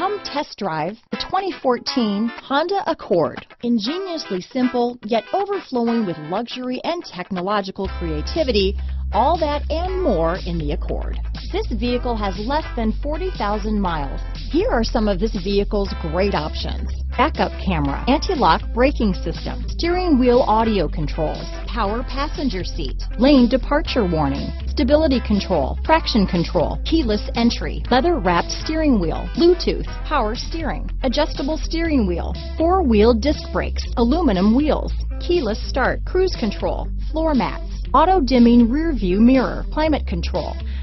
Come test drive the 2014 Honda Accord. Ingeniously simple, yet overflowing with luxury and technological creativity, all that and more in the Accord. This vehicle has less than 40,000 miles. Here are some of this vehicle's great options. Backup camera, anti-lock braking system, steering wheel audio controls, power passenger seat, lane departure warning, stability control, traction control, keyless entry, leather wrapped steering wheel, Bluetooth, power steering, adjustable steering wheel, four wheel disc brakes, aluminum wheels, keyless start, cruise control, floor mats, auto dimming rear view mirror, climate control.